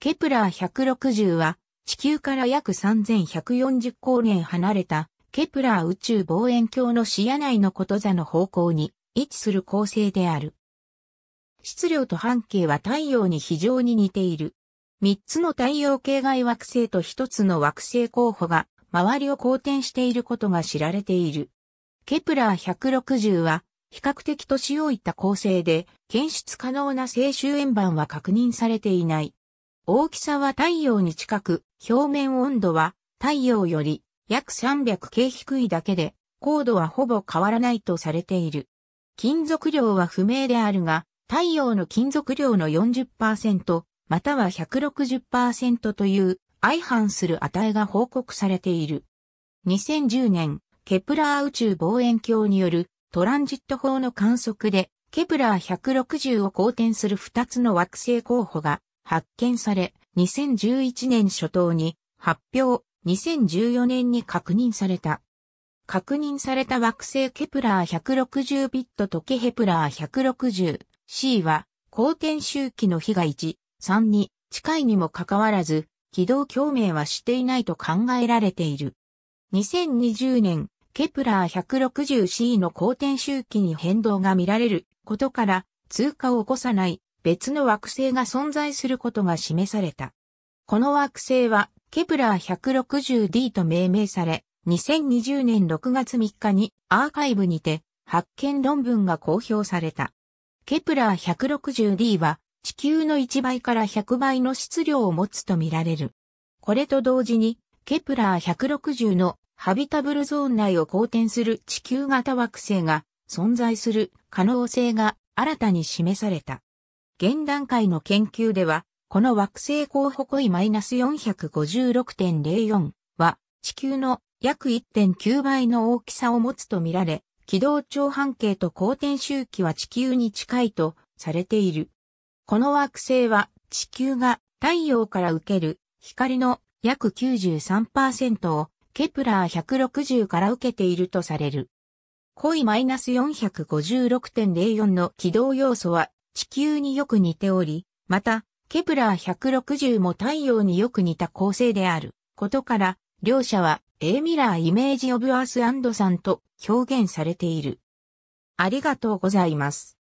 ケプラー160は地球から約3140光年離れたケプラー宇宙望遠鏡の視野内のこと座の方向に位置する恒星である。質量と半径は太陽に非常に似ている。三つの太陽系外惑星と一つの惑星候補が周りを公転していることが知られている。ケプラー160は比較的年老いた恒星で検出可能な星周円盤は確認されていない。大きさは太陽に近く、表面温度は太陽より約300K低いだけで、光度はほぼ変わらないとされている。金属量は不明であるが、太陽の金属量の40%、または160%という相反する値が報告されている。2010年、ケプラー宇宙望遠鏡によるトランジット法の観測で、ケプラー160を公転する2つの惑星候補が発見され、2011年初頭に発表、2014年に確認された。確認された惑星ケプラー160ビットとケヘプラー 160C は、公転周期の比が1、3に近いにもかかわらず、軌道共鳴はしていないと考えられている。2020年、ケプラー 160C の公転周期に変動が見られることから、通過を起こさない別の惑星が存在することが示された。この惑星は、ケプラー 160D と命名され、2020年6月3日に arXivにて発見論文が公表された。ケプラー 160D は地球の1倍から100倍の質量を持つとみられる。これと同時に、ケプラー160のハビタブルゾーン内を公転する地球型惑星が存在する可能性が新たに示された。現段階の研究では、この惑星候補コイ -456.04 は地球の約1.9倍の大きさを持つとみられ、軌道長半径と公転周期は地球に近いとされている。この惑星は地球が太陽から受ける光の約93%をケプラー160から受けているとされる。KOI-456.04 の軌道要素は地球によく似ており、また、ケプラー160も太陽によく似た恒星であることから、両者は A ミラーイメージオブアースサンと表現されている。ありがとうございます。